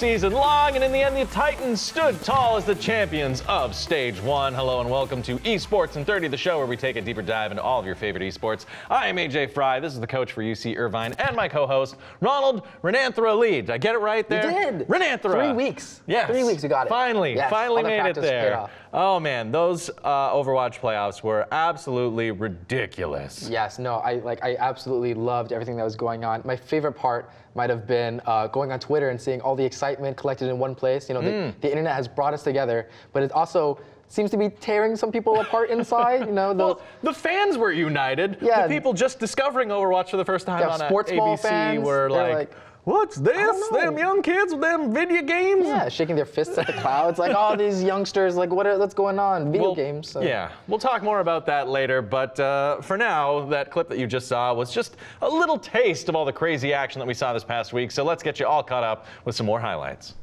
season long, and in the end, the Titans stood tall as the champions of Stage 1. Hello, and welcome to Esports in 30, the show where we take a deeper dive into all of your favorite esports. I am Ajay Fry. This is the coach for UC Irvine, and my co host, Ronald Renanthra Ly. Did I get it right there? You did. Renanthra. Three weeks. Yes. Three weeks, you got it. Finally, Yes, finally all made it there. Oh, man, those uh, Overwatch playoffs were absolutely ridiculous. Yes, no, I like I absolutely loved everything that was going on. My favorite part might have been uh, going on Twitter and seeing all the excitement collected in one place. You know, Mm. the, the internet has brought us together, but it also seems to be tearing some people apart inside. You know, the Well, the fans were united. Yeah. The people just discovering Overwatch for the first time Yeah, on sports ABC fans, were like, like, "What's this? Them young kids with them video games?" yeah, shaking their fists at the clouds, like, oh, these youngsters, like, what are, what's going on? Video Well, games. so- Yeah, we'll talk more about that later. But uh, for now, that clip that you just saw was just a little taste of all the crazy action that we saw this past week. So let's get you all caught up with some more highlights.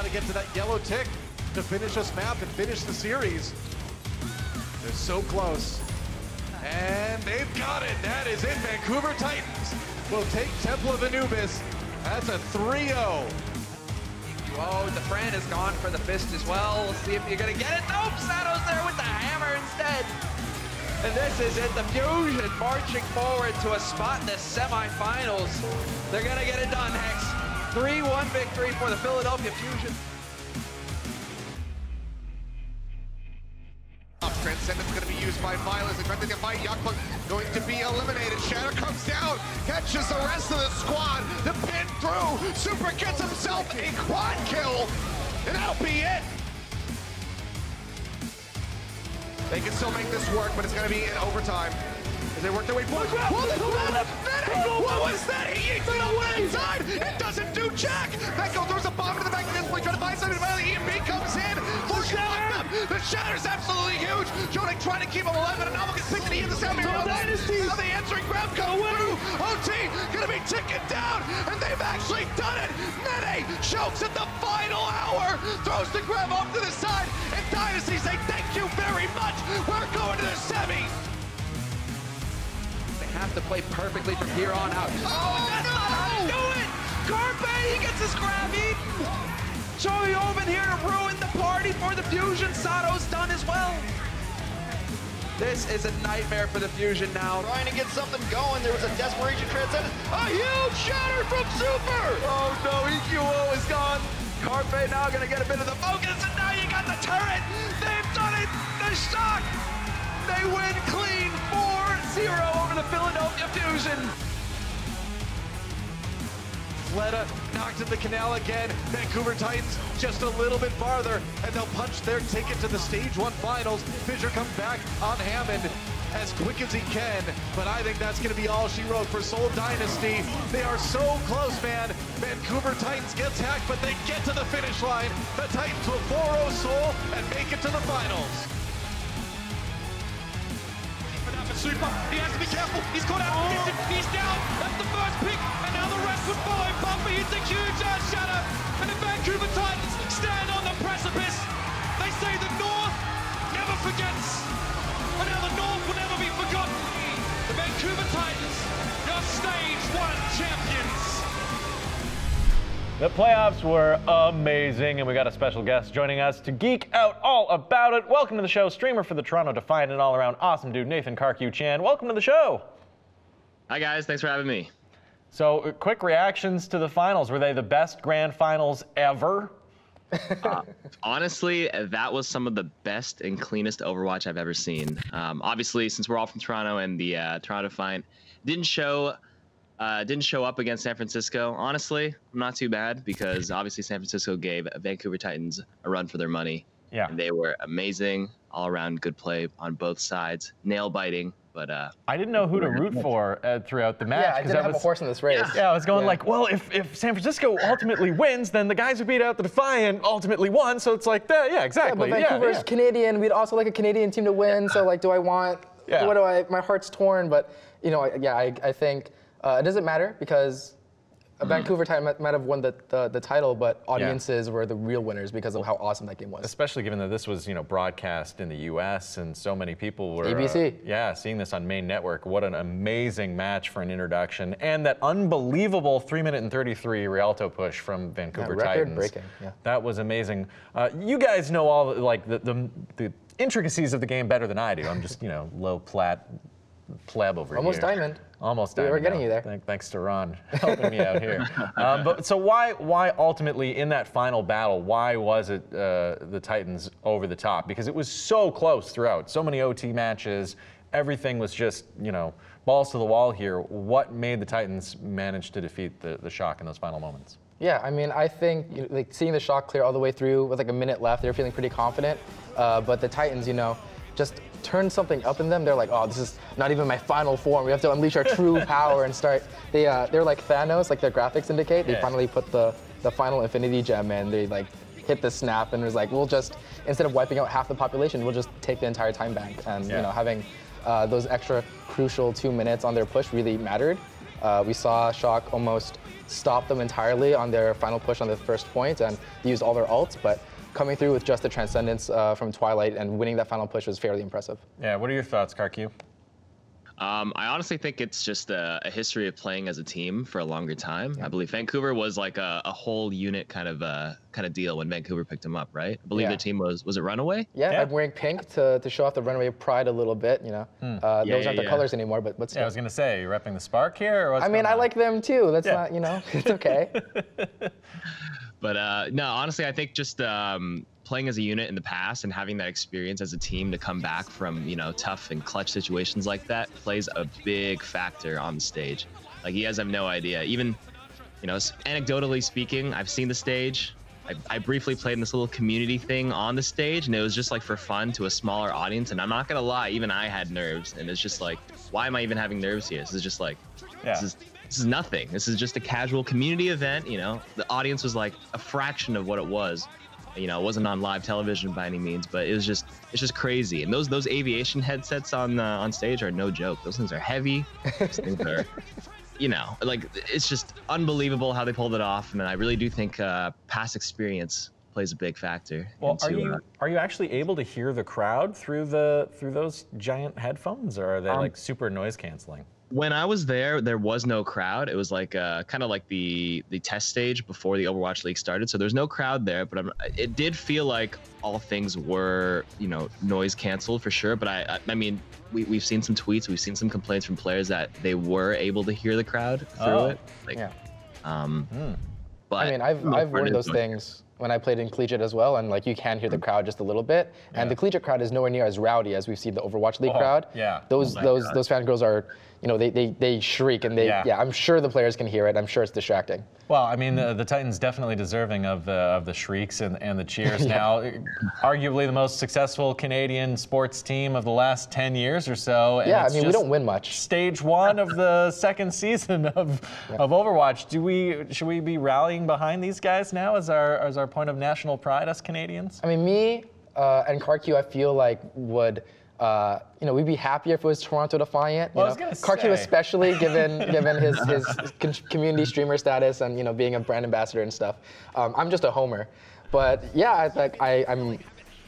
Got to get to that yellow tick to finish this map and finish the series. They're so close. And they've got it. That is it. Vancouver Titans will take Temple of Anubis. That's a 3-0. Oh, the friend is gone for the fist as well. We'll see if you're gonna get it. Nope, Sado's there with the hammer instead. And this is it, the Fusion marching forward to a spot in the semifinals. They're gonna get it done, Hex. 3-1 victory for the Philadelphia Fusion. Transcendence going to be used by Miles. They're to get by. Going to be eliminated. Shatter comes down. Catches the rest of the squad. The pin through. Super gets himself a quad kill. And that'll be it. They can still make this work, but it's going to be in overtime. As they work their way forward. Whoa, they pull out a Fennec! What was that? He eats it away inside! It doesn't do jack! Echo throws a bomb into the back of this play, trying to find something. Finally, EMP comes in. Full shatter! The shatter's absolutely huge! Jonic trying to keep him alive, and now look at Pickney in the sound barrier. Dynasty! Now the answering grab go through! OT gonna be ticking down, and they've actually done it! Mene chokes at the final hour! Throws the grab off to the side, and Dynasty say thank you very much! We're going to the semis! They have to play perfectly from here on out. Oh, that's not how to do it! Carpe, he gets his grab eaten! Choihyobin here to ruin the party for the Fusion. Sado's done as well. This is a nightmare for the Fusion now. trying to get something going. There was a desperation transcendence. A huge shatter from Super! Oh no, EQO is gone. Carpe now gonna get a bit of the focus, and now you got the turret. They've done it. The shock. They win clean 4-0 over the Philadelphia Fusion. Fleta knocked in the canal again. Vancouver Titans just a little bit farther, and they'll punch their ticket to the Stage 1 Finals. Fissure comes back on Hammond as quick as he can, but I think that's going to be all she wrote for Seoul Dynasty. They are so close, man. Vancouver Titans gets hacked, but they get to the finish line. The Titans will 4-0 Seoul and make it to the finals. Super, he has to be careful. He's caught out. He's, he's down. That's the first pick, and now the rest would follow. Bumper hits a huge ass shatter, and the Vancouver Titans stand on the precipice. They say the North never forgets, and now the North will never be forgotten. The Vancouver Titans, are stage one champions. The playoffs were amazing, and we got a special guest joining us to geek out all about it. Welcome to the show, streamer for the Toronto Defiant and all around awesome dude, Nathan KarQ Chan. Welcome to the show. Hi guys, thanks for having me. So, uh, quick reactions to the finals. Were they the best grand finals ever? Honestly, that was some of the best and cleanest Overwatch I've ever seen. Um, obviously, since we're all from Toronto and the uh, Toronto Defiant didn't show Uh, didn't show up against San Francisco. Honestly, I'm not too bad because obviously San Francisco gave Vancouver Titans a run for their money. Yeah. And they were amazing, all around good play on both sides, nail biting. But uh, I didn't know who to root for uh, throughout the match. Yeah, I 'cause didn't I have was, a horse in this race. Yeah, I was going Yeah. like, well, if, if San Francisco ultimately wins, then the guys who beat out the Defiant ultimately won. So it's like, yeah, yeah Yeah, exactly. but Vancouver's yeah. Canadian. We'd also like a Canadian team to win. So like, do I want? Yeah. What do I? My heart's torn. But you know, I, yeah, I, I think uh, it doesn't matter because uh, Vancouver title might, have won the, the, the title, but audiences were the real winners because of how awesome that game was. Especially given that this was, you know, broadcast in the U.S. and so many people were, uh, ABC. yeah, seeing this on main network. What an amazing match for an introduction, and that unbelievable three minute and 33 Rialto push from Vancouver record Titans. breaking, yeah. That was amazing. Uh, you guys know all the, like the, the the intricacies of the game better than I do. I'm just, you know, low plat pleb over Almost here. Almost diamond. Almost We diamond. were getting now. you there. Thank- thanks to Ron helping me out here. Um, but so why why ultimately in that final battle why was it uh, the Titans over the top? Because it was so close throughout. So many OT matches. Everything was just you know balls to the wall here. What made the Titans manage to defeat the, the Shock in those final moments? Yeah, I mean, I think you know, like seeing the shot clear all the way through with like a minute left, they were feeling pretty confident. Uh, but the Titans, you know, just turned something up in them. They're like, oh, this is not even my final form. We have to unleash our true power and start. They uh, they're like Thanos, like their graphics indicate. They Yeah. finally put the the final Infinity Gem in. They like hit the snap and was like, we'll just instead of wiping out half the population, we'll just take the entire time bank. And Yeah. you know, having uh, those extra crucial two minutes on their push really mattered. Uh, we saw Shock almost stop them entirely on their final push on the first point and used all their ults, but coming through with just the transcendence uh, from Twilight and winning that final push was fairly impressive. Yeah. What are your thoughts, Karq? Um, I honestly think it's just a, a history of playing as a team for a longer time. I believe Vancouver was like a, a whole unit kind of uh, kind of deal when Vancouver picked them up, right? I believe Yeah. their team was was it Runaway? Yeah, Yeah. I'm wearing pink to, to show off the runaway pride a little bit, you know. Uh, Yeah, those yeah, aren't the yeah. colors anymore, but, but Yeah, still. I was gonna say, you're repping the spark here, or what's I mean, going I on? like them too. That's Yeah. not, you know, it's okay. But uh, no, honestly, I think just um, playing as a unit in the past and having that experience as a team to come back from you know tough and clutch situations like that plays a big factor on the stage. Like you guys have no idea. Even you know, anecdotally speaking, I've seen the stage. I, I briefly played in this little community thing on the stage, and it was just like for fun to a smaller audience. And I'm not gonna lie, even I had nerves, and it's just like, why am I even having nerves here? This is just like, Yeah. this is this is nothing. This is just a casual community event. You know, the audience was like a fraction of what it was. You know, it wasn't on live television by any means, but it was just it's just crazy. And those those aviation headsets on uh, on stage are no joke. Those things are heavy. Those things are, you know, like it's just unbelievable how they pulled it off. And I really do think uh, past experience plays a big factor. Well, are you uh, are you actually able to hear the crowd through the through those giant headphones, or are they Um, like super noise canceling? When I was there, there was no crowd. It was like uh, kind of like the the test stage before the Overwatch League started. So there's no crowd there, but I'm, it did feel like all things were you know noise canceled for sure. But I I, I mean we we've seen some tweets, we've seen some complaints from players that they were able to hear the crowd through Oh, it. Like, yeah. um, but I mean, I've, for the most I've part, worn those was- things when I played in collegiate as well, and like you can hear the crowd just a little bit. And the collegiate crowd is nowhere near as rowdy as we've seen the Overwatch League Oh, crowd. yeah. Those my those God. those fangirls are, you know, they, they they shriek and they Yeah. yeah. I'm sure the players can hear it. I'm sure it's distracting. Well, I mean, the, the Titans definitely deserving of the of the shrieks and, and the cheers. Now, arguably the most successful Canadian sports team of the last ten years or so. and Yeah, I mean, we don't win much. Stage one of the second season of, of Overwatch. Do we should we be rallying behind these guys now as our as our point of national pride, us Canadians? I mean, me uh, and KarQ, I feel like would. Uh, you know, we'd be happier if it was Toronto Defiant. You Well, I know, KarQ especially, given given his his community streamer status and you know being a brand ambassador and stuff. Um, I'm just a homer, but yeah, I, like I, I'm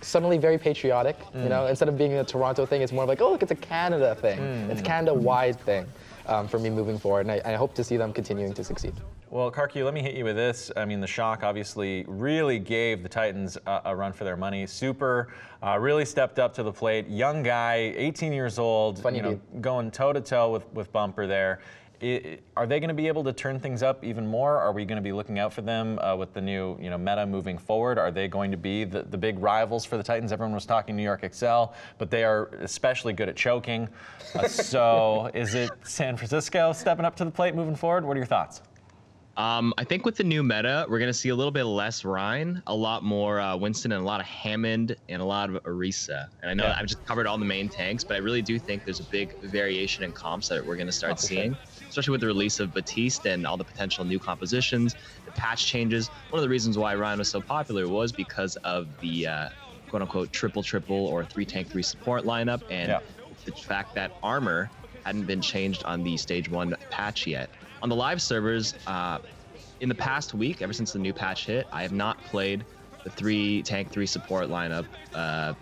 suddenly very patriotic. Mm. You know, instead of being a Toronto thing, it's more like, oh look, it's a Canada thing. Mm. It's Canada-wide thing um, for me moving forward, and I, I hope to see them continuing to succeed. Well, KarQ, let me hit you with this. I mean, the shock obviously really gave the Titans a, a run for their money. Super uh, really stepped up to the plate. Young guy, 18 years old, Funny you know, dude. going toe to toe with with Bumper there. Are they going to be able to turn things up even more? Are we going to be looking out for them uh, with the new, you know, meta moving forward? Are they going to be the, the big rivals for the Titans? Everyone was talking New York Excel, but they are especially good at choking. Uh, so, is it San Francisco stepping up to the plate moving forward? What are your thoughts? Um, I think with the new meta, we're gonna see a little bit less Rein, a lot more uh, Winston, and a lot of Hammond, and a lot of Orisa. And I know Yeah. I've just covered all the main tanks, but I really do think there's a big variation in comps that we're gonna start for seeing, especially with the release of Baptiste and all the potential new compositions, the patch changes. One of the reasons why Rein was so popular was because of the uh, quote unquote triple triple or three tank three support lineup, and Yeah. the fact that armor hadn't been changed on the stage one patch yet. On the live servers, uh, in the past week, ever since the new patch hit, I have not played the three tank, three support lineup. Uh,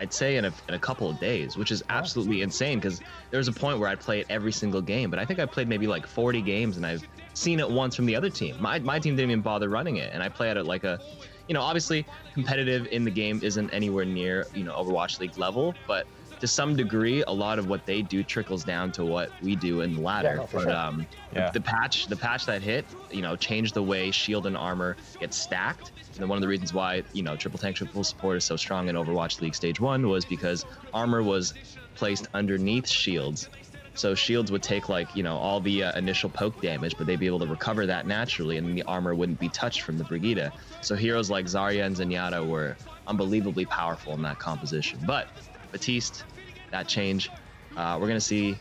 I'd say in a, in a couple of days, which is absolutely insane because there was a point where I'd play it every single game, but I think I played maybe like 40 games and I've seen it once from the other team. My, my team didn't even bother running it, and I play at it like a, you know, obviously competitive in the game isn't anywhere near, you know, Overwatch League level, but to some degree, a lot of what they do trickles down to what we do in the ladder. no, but sure. um, Yeah. the patch, the patch that hit, you know, changed the way shield and armor get stacked. And one of the reasons why you know triple tank, triple support is so strong in Overwatch League Stage One was because armor was placed underneath shields. So shields would take like you know all the uh, initial poke damage, but they'd be able to recover that naturally, and the armor wouldn't be touched from the Brigitte. So heroes like Zarya and Zenyatta were unbelievably powerful in that composition. But Baptiste, that change, uh, we're gonna see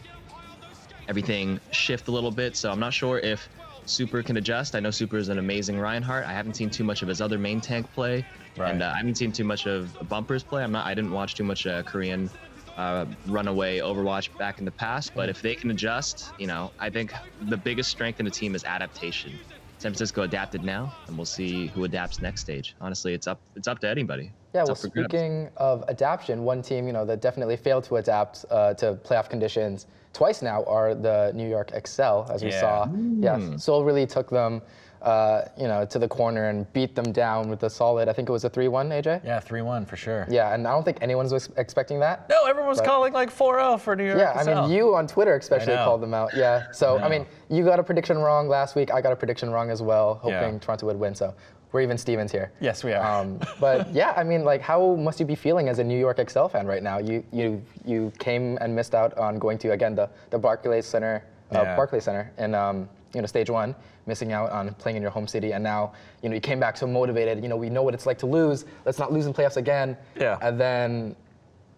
everything shift a little bit. So I'm not sure if Super can adjust. I know Super is an amazing Reinhardt. I haven't seen too much of his other main tank play, Right. and uh, I haven't seen too much of Bumpers play. I'm not. I didn't watch too much uh, Korean uh, runaway Overwatch back in the past. But if they can adjust, you know, I think the biggest strength in the team is adaptation. San Francisco adapted now, and we'll see who adapts next stage. Honestly, it's up. It's up to anybody. Yeah, It's well, speaking of adaptation, one team you know that definitely failed to adapt uh, to playoff conditions twice now are the New York Excel, as we Yeah. saw. Yeah, Seoul really took them, uh, you know, to the corner and beat them down with a solid. I think it was a 3-1, AJ. Yeah, 3 1 for sure. Yeah, and I don't think anyone was expecting that. No, everyone was But- calling like 4 0 for New York. Yeah, I mean, you on Twitter especially called them out. Yeah. So, I I, mean, you got a prediction wrong last week. I got a prediction wrong as well, hoping Yeah. Toronto would win. So, we're even Stevens here. Yes, we are. Um, but yeah, I mean, like, how must you be feeling as a New York Excel fan right now? You you you came and missed out on going to again the the Barclays Center, uh, Yeah. Barclays Center, in um, you know stage one, missing out on playing in your home city, and now you know you came back so motivated. You know, we know what it's like to lose. Let's not lose in playoffs again. Yeah. And then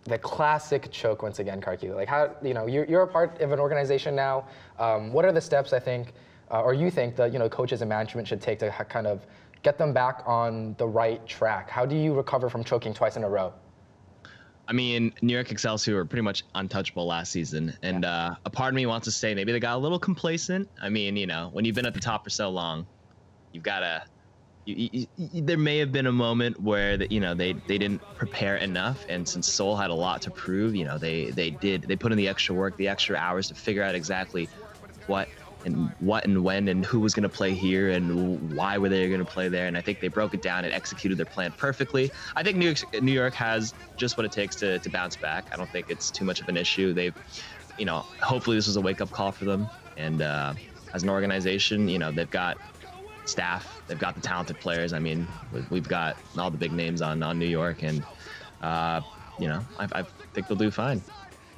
the classic choke once again, KarQ. Like how you know you're, you're a part of an organization now. Um, what are the steps I think, uh, or you think that you know coaches and management should take to kind of get them back on the right track? How do you recover from choking twice in a row? I mean, New York Excelsior were pretty much untouchable last season, and uh, a part of me wants to say maybe they got a little complacent. I mean, you know, when you've been at the top for so long, you've got to. You, you, you, there may have been a moment where that you know they they didn't prepare enough, and since Seoul had a lot to prove, you know they they did they put in the extra work, the extra hours to figure out exactly what and what and when and who was going to play here and why were they going to play there and i think they broke it down and executed their plan perfectly. I think new york, new york has just what it takes to, to bounce back. I don't think it's too much of an issue. They've you know hopefully this was a wake-up call for them. And uh, as an organization you know they've got staff they've got the talented players. I mean we- we've got all the big names on, on new york and uh, you know I, I think they'll do fine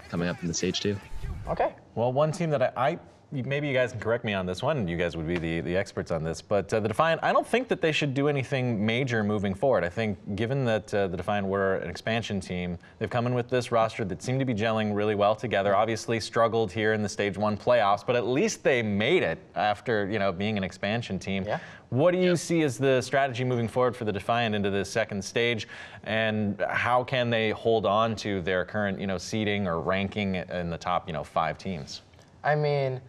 coming up in the stage two. Okay. Well, one team that I, I maybe you guys can correct me on this one. You guys would be the, the experts on this, but uh, the Defiant. I don't think that they should do anything major moving forward. I think given that uh, the Defiant were an expansion team, they've come in with this roster that seemed to be gelling really well together. Obviously, struggled here in the Stage One playoffs, but at least they made it after you know being an expansion team. Yeah. What do you see as the strategy moving forward for the Defiant into the second stage, and how can they hold on to their current, you know, seeding or ranking in the top, you know, five teams? I mean,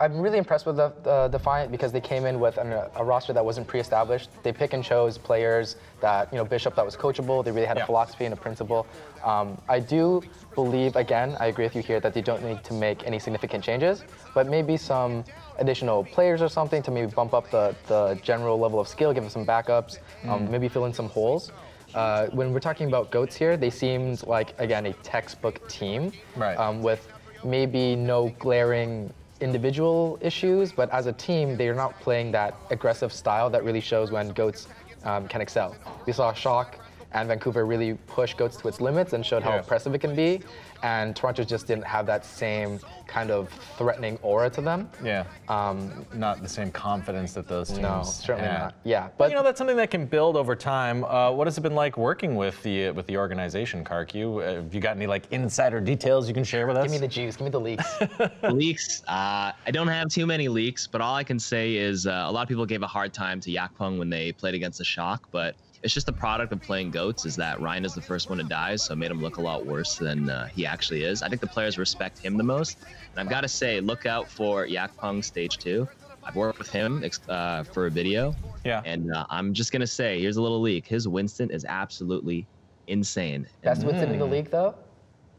I'm really impressed with the uh, Defiant because they came in with an, a roster that wasn't pre-established. They pick and chose players that, you know, Bishop that was coachable. They really had Yeah. a philosophy and a principle. Um, I do believe, again, I agree with you here that they don't need to make any significant changes, but maybe some additional players or something to maybe bump up the, the general level of skill, give them some backups, um, maybe fill in some holes. Uh, when we're talking about goats here, they seemed like again a textbook team, Right. um, with maybe no glaring individual issues, but as a team, they are not playing that aggressive style that really shows when goats um, can excel. We saw Shock and Vancouver really pushed goats to its limits and showed how Yeah. impressive it can be, and Toronto just didn't have that same kind of threatening aura to them. Yeah. Um, not the same confidence that those teams. No, certainly had. not. Yeah, But but you know that's something that can build over time. Uh, what has it been like working with the with the organization, KarQ? Uh, have you got any like insider details you can share with us? give me the juice, give me the leaks. leaks. Uh, I don't have too many leaks, but all I can say is uh, a lot of people gave a hard time to Yakpung when they played against the Shock, but it's just the product of playing goats. Is that Rein is the first one to die, so it made him look a lot worse than uh, he actually is. I think the players respect him the most, and I've got to say, look out for Yakpung Stage Two. I've worked with him uh, for a video, Yeah. and uh, I'm just gonna say, here's a little leak. His Winston is absolutely insane. Best Winston in the league, though.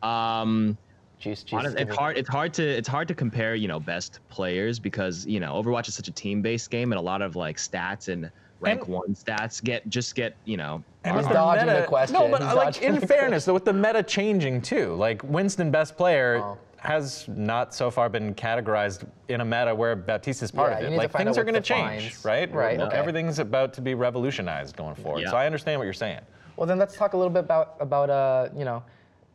Um, Juice, juice. Honest, it's hard. It's hard to it's hard to compare, you know, best players because you know Overwatch is such a team-based game, and a lot of like stats and rank And- one stats get just get you know. And He's with dodging the meta- question. No, but uh, like in fairness, though, with the meta changing too, like Winston best player Oh. has not so far been categorized in a meta where Baptiste is part Yeah, of it. Like things are going to change, defines- right? Right, okay. Everything's about to be revolutionized going forward. Yeah. So I understand what you're saying. Well, then let's talk a little bit about about uh, you know,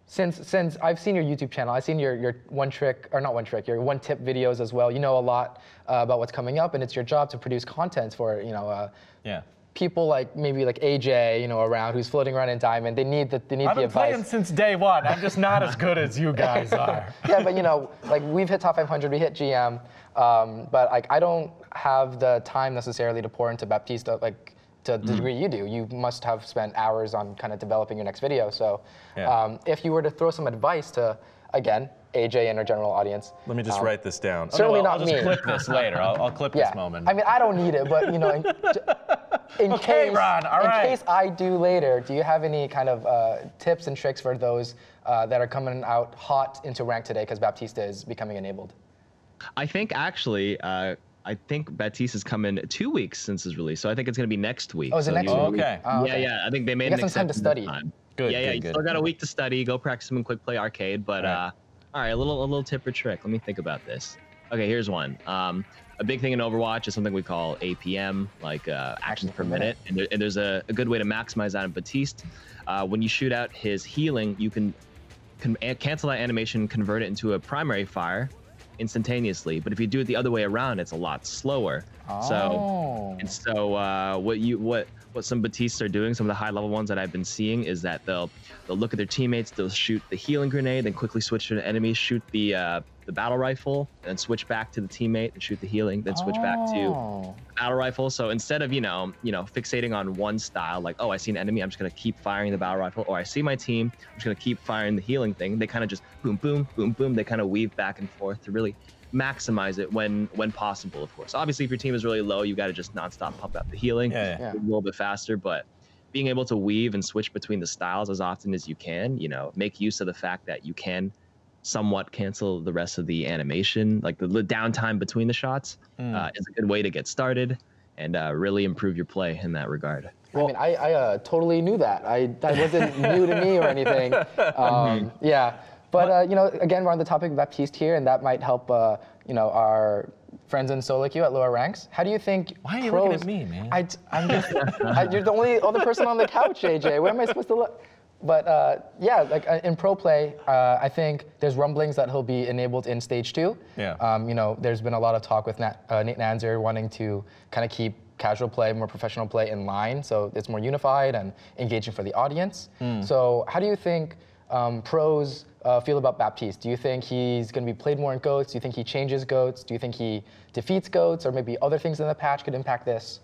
since since I've seen your YouTube channel, I've seen your your one trick or not one trick, your one tip videos as well. You know a lot uh, about what's coming up, and it's your job to produce content for you know. Uh, Yeah. People like maybe like AJ, you know, around who's floating around in Diamond. They need the they need I've the been playing since day one. I'm just not as good as you guys are. yeah, but you know, like we've hit top 500, we hit GM, um, but like I don't have the time necessarily to pour into Baptista like to the degree you do. You must have spent hours on kind of developing your next video. So, Yeah. um, if you were to throw some advice to, again, AJ and our general audience. Let me just um, write this down. Oh, certainly no, I'll not just me. clip this later. I'll, I'll clip Yeah, this moment. I mean, I don't need it, but you know, in, in Okay, case, Ron, all in right. case I do later, do you have any kind of uh, tips and tricks for those uh, that are coming out hot into rank today because Baptista is becoming enabled? I think actually, uh, I think Baptiste has come in two weeks since his release, so I think it's gonna be next week. Oh, is it So next you- week? Okay. Oh, Yeah, okay. yeah. I think they made You an got some time to study. time. Good, Yeah, yeah. good, You good. still got a week to study. Go practice some quick play arcade. But Right. uh, all right, a little a little tip or trick. Let me think about this. Okay, here's one. Um, a big thing in Overwatch is something we call APM, like uh, actions per minute, and, there, and there's a, a good way to maximize that in Baptiste. Uh, when you shoot out his healing, you can can cancel that animation, convert it into a primary fire instantaneously. But if you do it the other way around, it's a lot slower. So Oh. and so uh, what you what what some Baptistes are doing, some of the high level ones that I've been seeing is that they'll they'll look at their teammates, they'll shoot the healing grenade, then quickly switch to an enemy, shoot the uh, the battle rifle, and then switch back to the teammate and shoot the healing, then switch back to Oh. battle rifle. So instead of you know you know fixating on one style, like oh I see an enemy, I'm just gonna keep firing the battle rifle, or I see my team, I'm just gonna keep firing the healing thing. They kind of just boom boom boom boom. They kind of weave back and forth to really maximize it when when possible. Of course, obviously if your team is really low, you got to just nonstop pump out the healing Yeah, yeah. a little bit faster, but. Being able to weave and switch between the styles as often as you can, you know, make use of the fact that you can somewhat cancel the rest of the animation, like the, the downtime between the shots, uh, is a good way to get started and uh, really improve your play in that regard. I mean, I, I uh, totally knew that. I that wasn't new to me or anything. Um, yeah, but uh, you know, again, we're on the topic of Baptiste here, and that might help. Uh, you know, our friends in solo queue at lower ranks. How do you think? Why are you pros, looking at me, man? I, am just. I, you're the only other person on the couch, AJ. Where am I supposed to look? But uh, yeah, like uh, in pro play, uh, I think there's rumblings that he'll be enabled in stage two. Yeah. Um, you know, there's been a lot of talk with Nat, uh, Nate Nanzer wanting to kind of keep casual play, more professional play in line, so it's more unified and engaging for the audience. So how do you think um, pros uh, feel about Baptiste? Do you think he's going to be played more in goats? Do you think he changes goats? Do you think he defeats goats, or maybe other things in the patch could impact this?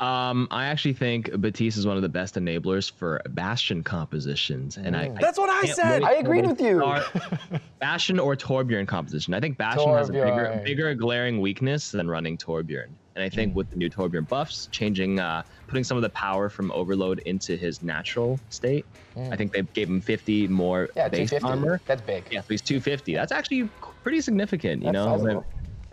Um, I actually think Baptiste is one of the best enablers for Bastion compositions, and I, I That's what I said. wait I agreed with you. Bastion or Torbjorn composition. I think Bastion has a bigger, bigger glaring weakness than running Torbjorn. And I Mm. think with the new Torbjorn buffs, changing, uh, putting some of the power from Overload into his natural state, I think they gave him 50 more Mm. Yeah, base 250. armor. That's big. Yeah, so he's 250. That's actually pretty significant, you That's know.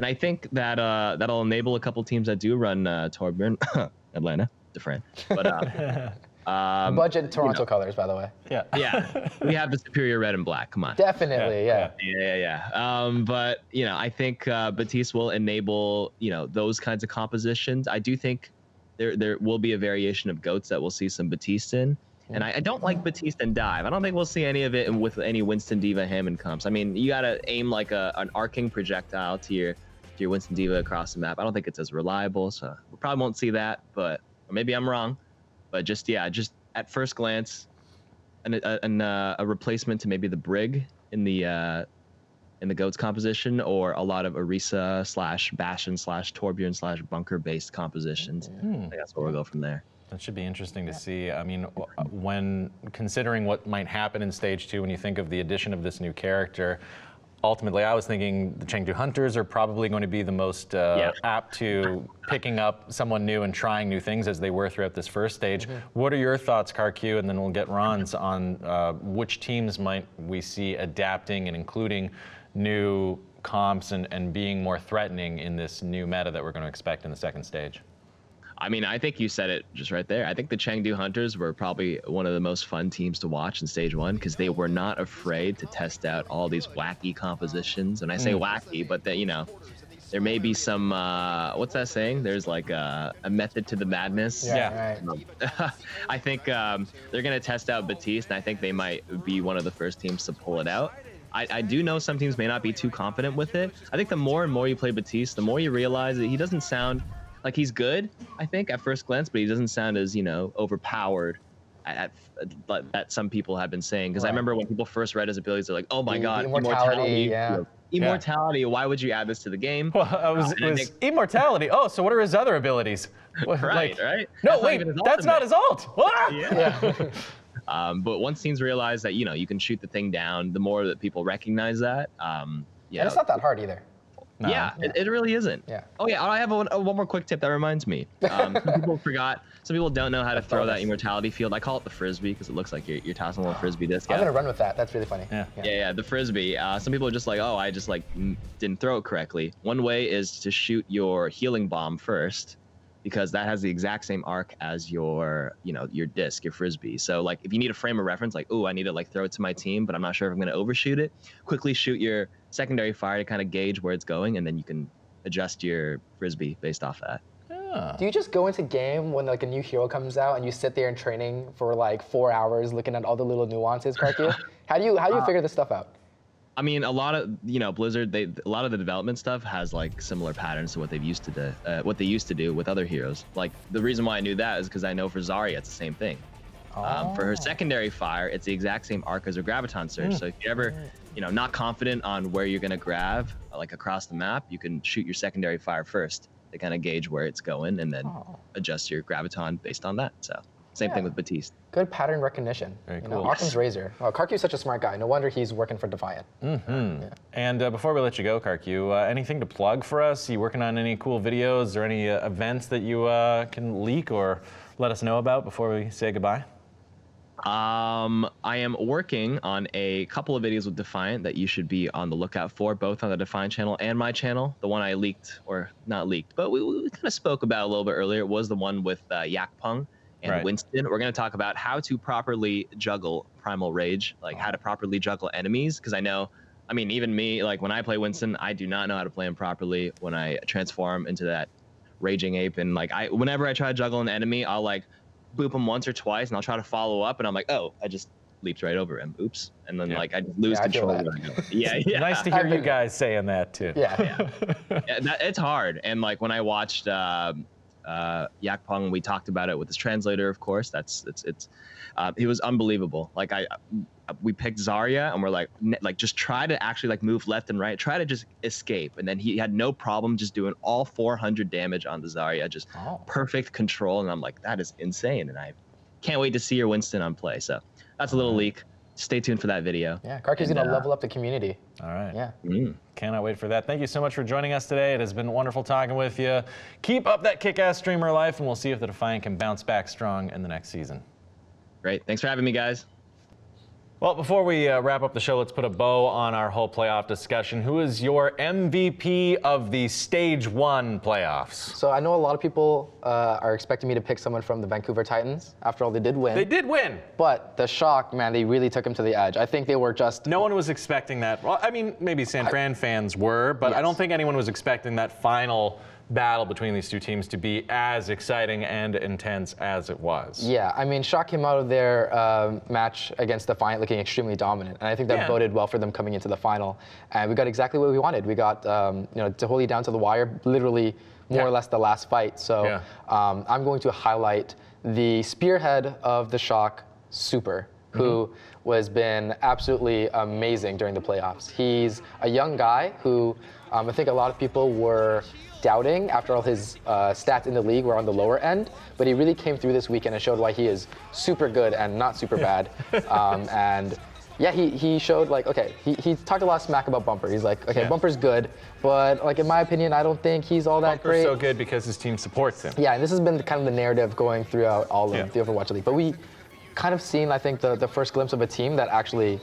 Sizable. And I think that uh, that'll enable a couple teams that do run uh, Torbjorn, Atlanta, Dafran. But uh, um, Budget Toronto colors, by the way. Yeah. yeah, we have the superior red and black. Come on. Definitely, yeah. Yeah, yeah, yeah. Um, but you know, I think uh, Baptiste will enable you know those kinds of compositions. I do think there there will be a variation of goats that we'll see some Baptiste in. And I, I don't like Baptiste and dive. I don't think we'll see any of it with any Winston D.Va Hammond comps. I mean, you gotta aim like a an arcing projectile to your to your Winston D.Va across the map. I don't think it's as reliable, so we probably won't see that. But or maybe I'm wrong. But just yeah, just at first glance, an, a, an, uh, a replacement to maybe the brig in the uh, in the goats composition, or a lot of Orisa slash Bastion slash Torbjorn slash bunker based compositions. I think that's where we'll go from there. That should be interesting to see. I mean, uh, when considering what might happen in stage two, when you think of the addition of this new character, ultimately, I was thinking the Chengdu Hunters are probably going to be the most uh, Yeah. apt to picking up someone new and trying new things as they were throughout this first stage. What are your thoughts, KarQ, and then we'll get Ron's on uh, which teams might we see adapting and including new comps and, and being more threatening in this new meta that we're going to expect in the second stage? I mean, I think you said it just right there. I think the Chengdu Hunters were probably one of the most fun teams to watch in stage one because they were not afraid to test out all these wacky compositions. And I say wacky, but that you know, there may be some uh, what's that saying? There's like a, a method to the madness. Yeah. Right. I think um, they're gonna test out Baptiste, and I think they might be one of the first teams to pull it out. I, I do know some teams may not be too confident with it. I think the more and more you play Baptiste, the more you realize that he doesn't sound like he's good. I think at first glance, but he doesn't sound as you know overpowered. At, at that some people have been saying because I remember when people first read his abilities, they're like, "Oh my The- god, the immortality, yeah. immortality! Why would you add this to the game?" Well, I was, and it was immortality. Oh, so what are his other abilities? Right, like- right. No, That's wait, his that's not his alt. Ah! Yeah. um, but once teams realize that you know you can shoot the thing down, the more that people recognize that, um, yeah, And it's not that hard either. No. yeah, It, it really isn't. Yeah. Oh yeah, I have a, a- one more quick tip that reminds me. Um, some people forgot. Some people don't know how to throw that immortality field. I call it the frisbee because it looks like you're, you're tossing a little frisbee disc. I'm out. gonna run with that. That's really funny. Yeah. Yeah, yeah, the frisbee. Uh, some people are just like, oh, I just like n- didn't throw it correctly. One way is to shoot your healing bomb first, because that has the exact same arc as your, you know, your disc, your frisbee. So like, if you need a frame of reference, like, oh, I need to like throw it to my team, but I'm not sure if I'm gonna overshoot it. Quickly shoot your secondary fire to kind of gauge where it's going, and then you can adjust your frisbee based off that. Do you just go into game when like a new hero comes out and you sit there in training for like four hours looking at all the little nuances, KarQ? how do you how do Uh, you figure this stuff out? I mean, a lot of you know Blizzard. They a lot of the development stuff has like similar patterns to what they've used to do, uh, what they used to do with other heroes. Like the reason why I knew that is because I know for Zarya it's the same thing. Um, for her secondary fire, it's the exact same arc as her graviton surge. So if you're ever, you know, not confident on where you're gonna grab, uh, like across the map, you can shoot your secondary fire first to kind of gauge where it's going, and then adjust your graviton based on that. So same thing with Baptiste. Good pattern recognition. Very you know, cool. Occam's razor. Well, KarQ's such a smart guy. No wonder he's working for Defiant. And uh, before we let you go, KarQ, uh, anything to plug for us? You working on any cool videos or any uh, events that you uh, can leak or let us know about before we say goodbye? Um, I am working on a couple of videos with Defiant that you should be on the lookout for, both on the Defiant channel and my channel. The one I leaked, or not leaked, but we, we kind of spoke about a little bit earlier, It was the one with uh, Yak Pung and Right. Winston. We're going to talk about how to properly juggle Primal Rage, like how to properly juggle enemies, because I know. I mean, even me, like when I play Winston, I do not know how to play him properly when I transform into that raging ape and like I whenever I try to juggle an enemy, I'll like boop him once or twice and I'll try to follow up and I'm like, oh, I just leaped right over him. Oops. And then Yeah. like I lose Yeah, control. that. when I go. Yeah, yeah. Nice to hear I've you guys saying that too. Yeah. Yeah, that, it's hard. And like when I watched um uh, Yakpung, we talked about it with his translator, of course. That's it's it's uh, it was unbelievable. Like I, we picked Zarya, and we're like like just try to actually like move left and right, try to just escape, and then he had no problem just doing all 400 damage on the Zarya, just Oh. perfect control. And I'm like, that is insane, and I can't wait to see your Winston on play. So that's a little leak. Stay tuned for that video. Yeah, KarQ's And, gonna uh, level up the community. All right. Yeah. Mm. Cannot wait for that. Thank you so much for joining us today. It has been wonderful talking with you. Keep up that kick-ass streamer life, and we'll see if the Defiant can bounce back strong in the next season. Great. Thanks for having me, guys. Well, before we uh, wrap up the show, let's put a bow on our whole playoff discussion. Who is your MVP of the Stage One playoffs? So I know a lot of people uh, are expecting me to pick someone from the Vancouver Titans. After all, they did win. They did win. But the shock, man, they really took him to the edge. I think they were just No one was expecting that. Well, I mean, maybe San Fran fans were, but I don't think anyone was expecting that final battle between these two teams to be as exciting and intense as it was. Yeah, I mean, Shock came out of their um match against Defiant looking extremely dominant, and I think that Yeah. boded well for them coming into the final. And we got exactly what we wanted. We got um, you know to hold Taholi down to the wire, literally more Yeah. or less the last fight. So Yeah. um, I'm going to highlight the spearhead of the Shock, Super, who Mm-hmm. was been absolutely amazing during the playoffs. He's a young guy who um, I think a lot of people were doubting after all his uh, stats in the league were on the lower end, but he really came through this weekend and showed why he is super good and not super bad. Um, and yeah, he, he showed like, okay, he, he talked a lot of smack about Bumper. He's like, okay, Yeah. Bumper's good, but like in my opinion, I don't think he's all that Bunker's great. so good because his team supports him. Yeah, and this has been kind of the narrative going throughout all of Yeah. the Overwatch League. But we kind of seen, I think, the, the first glimpse of a team that actually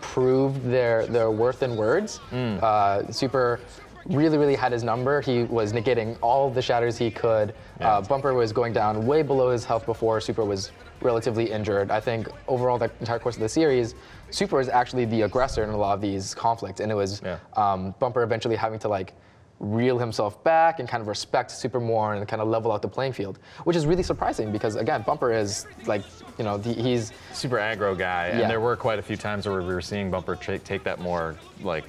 proved their their worth in words. Hmm. Uh, Super really, really had his number. He was negating all the shatters he could. Yeah. Uh, Bumper was going down way below his health before Super was relatively injured. I think overall, the entire course of the series, Super was actually the aggressor in a lot of these conflicts, and it was Yeah. um, Bumper eventually having to like reel himself back and kind of respect Super more and kind of level out the playing field, which is really surprising because again, Bumper is like, you know, the, he's Super aggro guy, and Yeah. there were quite a few times where we were seeing Bumper take, take that more like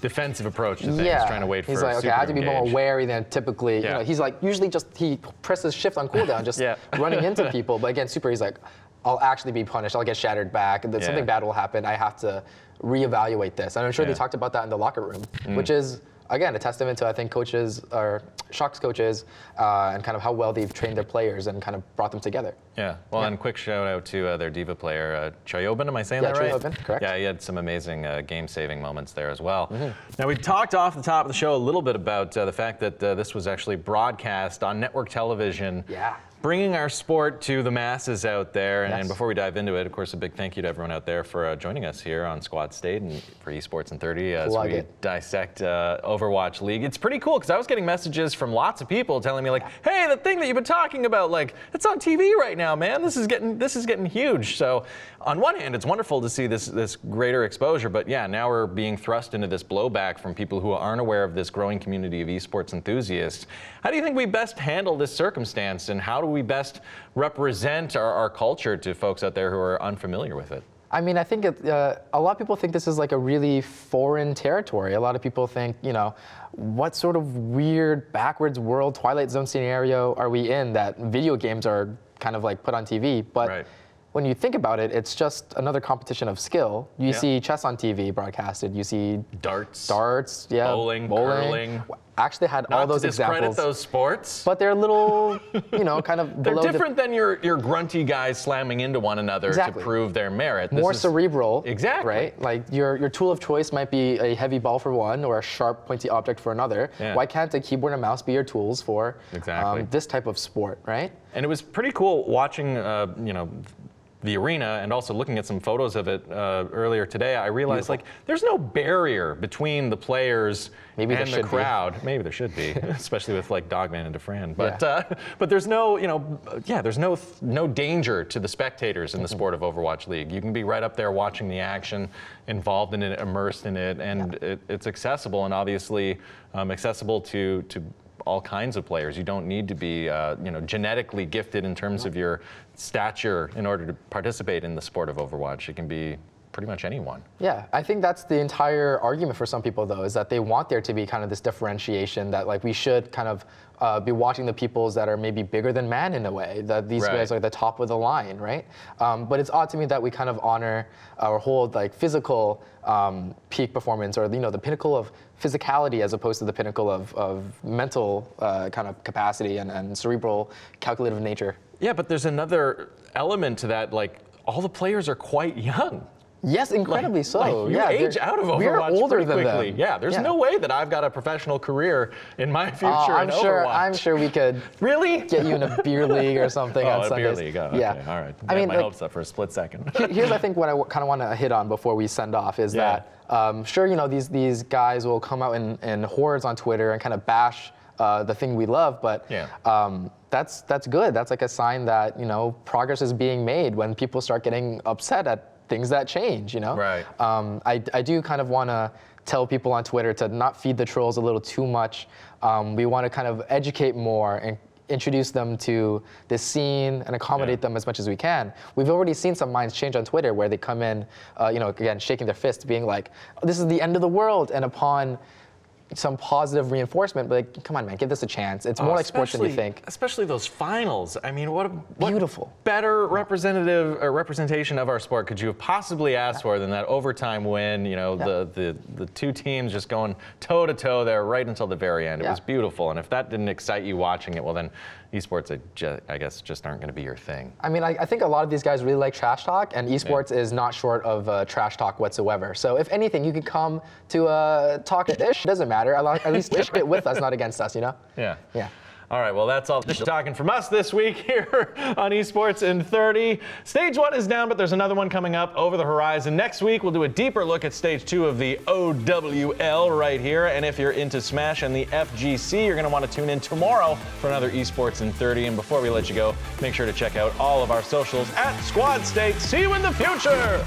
defensive approach to things, yeah, trying to wait for he's like, okay, I have to be more wary than typically. You Yeah. know, he's like usually just he presses shift on cooldown, just Yeah. running into people. But again, Super, he's like, I'll actually be punished. I'll get shattered back. and then Yeah. Something bad will happen. I have to reevaluate this. And I'm sure. Mm. they talked about that in the locker room, which is again a testament to I think coaches or Shock's coaches uh, and kind of how well they've trained their players and kind of brought them together. Yeah. Well, and quick shout out to uh, their D.Va player, uh, Choihyobin. Am I saying Yeah, that right? Choihyobin, correct. Yeah, he had some amazing uh, game-saving moments there as well. Mm-hmm. Now we talked off the top of the show a little bit about uh, the fact that uh, this was actually broadcast on network television. Yeah. Bringing our sport to the masses out there. And, and before we dive into it, of course, a big thank you to everyone out there for uh, joining us here on Squad State and for Esports in 30 as Plug we it. dissect uh, Overwatch League. It's pretty cool because I was getting messages from lots of people telling me like, "Hey, the thing that you've been talking about, like, it's on TV right now, man. This is getting this is getting huge." So, on one hand, it's wonderful to see this this greater exposure, but yeah, now we're being thrust into this blowback from people who aren't aware of this growing community of esports enthusiasts. How do you think we best handle this circumstance, and how do we best represent our, our culture to folks out there who are unfamiliar with it? I mean, I think it, uh, a lot of people think this is like a really foreign territory. A lot of people think, you know, what sort of weird backwards world Twilight Zone scenario are we in that video games are kind of like put on TV? But Right. When you think about it, it's just another competition of skill. You Yeah. see chess on TV broadcasted. You see Darts, darts, yeah, bowling, curling. Actually, had Not all those to discredit examples. those sports. But they're a little, you know, kind of They're below the- different than your, your grunty guys slamming into one another Exactly. to prove their merit. This more is- cerebral. Exactly. Right? Like your, your tool of choice might be a heavy ball for one or a sharp, pointy object for another. Yeah. Why can't a keyboard and mouse be your tools for um, Exactly. this type of sport, right? And it was pretty cool watching, uh, you know, the arena and also looking at some photos of it uh, earlier today. I realized Beautiful. like there's no barrier between the players Maybe and the should be. crowd. Maybe there should be, especially with like Dogman and Dafran. But Yeah. uh, but there's no, you know, yeah, there's no no danger to the spectators in the sport of Overwatch League. You can be right up there watching the action, involved in it, immersed in it, and it, it's accessible and obviously um, accessible to to all kinds of players. You don't need to be, uh, you know, genetically gifted in terms of your stature in order to participate in the sport of Overwatch. It can be pretty much anyone. Yeah, I think that's the entire argument for some people, though, is that they want there to be kind of this differentiation that like we should kind of uh, be watching the peoples that are maybe bigger than man in a way. That these Right. guys are the top of the line, right? Um, but it's odd to me that we kind of honor or hold like physical um, peak performance or you know the pinnacle of physicality as opposed to the pinnacle of, of mental uh, kind of capacity and, and cerebral calculative nature. Yeah, but there's another element to that. Like all the players are quite young. Yes, incredibly so. Like, you yeah, age out of Overwatch older pretty than quickly. them. Yeah, there's no way that I've got a professional career in my future Oh, I'm in sure. Overwatch. I'm sure we could Really? get you in a beer league or something oh, on a Sundays. beer league. Oh, okay. Yeah. All right. I mean, my like, hopes up for a split second. here's I think what I kind of want to hit on before we send off is Yeah. that um, sure you know these these guys will come out in, in hordes on Twitter and kind of bash uh, the thing we love, but Yeah. um, that's that's good. That's like a sign that you know progress is being made when people start getting upset at things that change. You know. Right. Um, I I do kind of want to tell people on Twitter to not feed the trolls a little too much. Um, we want to kind of educate more and introduce them to this scene and accommodate Yeah. them as much as we can. We've already seen some minds change on Twitter where they come in, uh, you know, again, shaking their fist, being like, this is the end of the world. And upon some positive reinforcement, but like, come on, man, give this a chance. It's more like sports than you think. Especially those finals. I mean, what a what Beautiful. better representative or representation of our sport could you have possibly asked for than that overtime win? You know, the, the the two teams just going toe to toe there right until the very end. It Yeah. was beautiful. And if that didn't excite you watching it, well then esports, I, ju- I guess, just aren't going to be your thing. I mean, I, I think a lot of these guys really like trash talk, and esports is not short of uh, trash talk whatsoever. So if anything, you could come to uh, talk ish. It doesn't matter. At least share it with us, not against us. You know? Yeah. Yeah. All right, well, that's all just talking from us this week here on Esports in 30. Stage one is down, but there's another one coming up over the horizon. Next week, we'll do a deeper look at stage two of the OWL right here. And if you're into Smash and the FGC, you're going to want to tune in tomorrow for another Esports in 30. And before we let you go, make sure to check out all of our socials at Squad State. See you in the future.